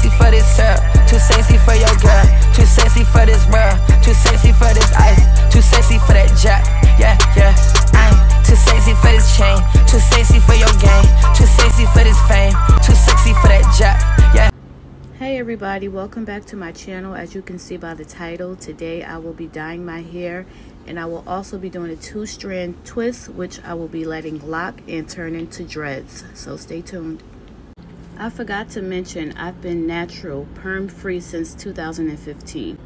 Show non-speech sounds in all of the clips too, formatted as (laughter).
sexy for this too sexy for your girl, too sexy for this world, too sexy for this ice, too sexy for that jack. Yeah, yeah. I'm too sexy for this chain, too sexy for your game, too sexy for this fame, too sexy for that jack. Yeah. Hey everybody, welcome back to my channel. As you can see by the title, today I will be dyeing my hair and I will also be doing a two strand twist which I will be letting lock and turn into dreads. So stay tuned. I forgot to mention I've been natural, perm free since 2015.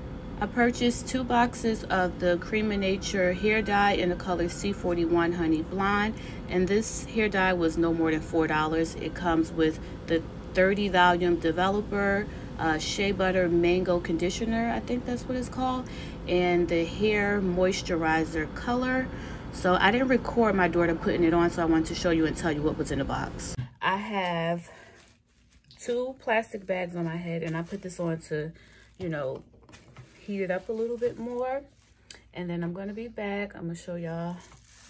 I purchased two boxes of the Creme of Nature hair dye in the color C41 Honey Blonde and this hair dye was no more than $4. It comes with the 30 volume developer uh, shea butter mango conditioner i think that's what it's called and the hair moisturizer color so i didn't record my daughter putting it on so i wanted to show you and tell you what was in the box i have two plastic bags on my head and i put this on to you know heat it up a little bit more and then i'm going to be back i'm going to show y'all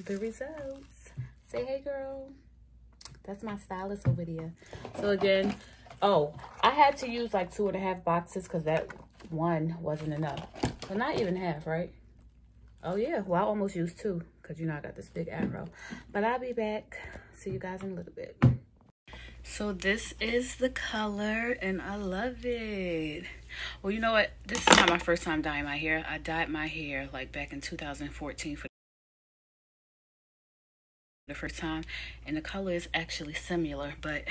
the results say hey girl that's my stylist over there. So again, oh, I had to use like two and a half boxes because that one wasn't enough. Well, not even half, right? Oh yeah, well I almost used two because you know I got this big arrow. But I'll be back. See you guys in a little bit. So this is the color and I love it. Well, you know what? This is not my first time dyeing my hair. I dyed my hair like back in 2014 for the first time and the color is actually similar but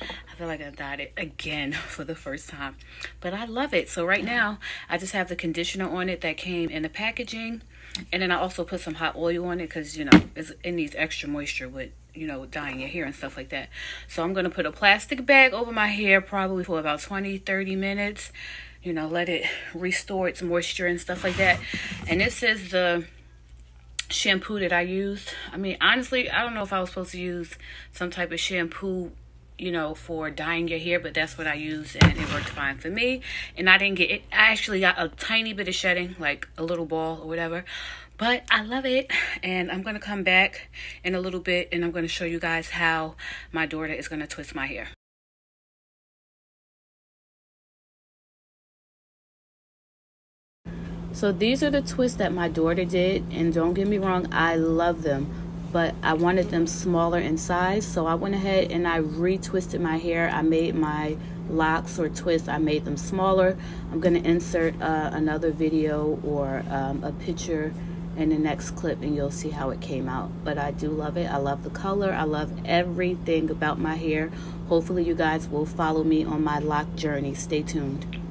I feel like I dyed it again (laughs) for the first time but I love it so right now I just have the conditioner on it that came in the packaging and then I also put some hot oil on it because you know it needs extra moisture with you know dyeing your hair and stuff like that so I'm gonna put a plastic bag over my hair probably for about 20 30 minutes you know let it restore its moisture and stuff like that and this is the shampoo that I used. I mean, honestly, I don't know if I was supposed to use some type of shampoo, you know, for dyeing your hair, but that's what I used and it worked fine for me. And I didn't get it. I actually got a tiny bit of shedding, like a little ball or whatever. But I love it. And I'm going to come back in a little bit and I'm going to show you guys how my daughter is going to twist my hair. So these are the twists that my daughter did. And don't get me wrong, I love them. But I wanted them smaller in size. So I went ahead and I retwisted my hair. I made my locks or twists, I made them smaller. I'm to insert uh, another video or um, a picture in the next clip and you'll see how it came out. But I do love it. I love the color. I love everything about my hair. Hopefully you guys will follow me on my lock journey. Stay tuned.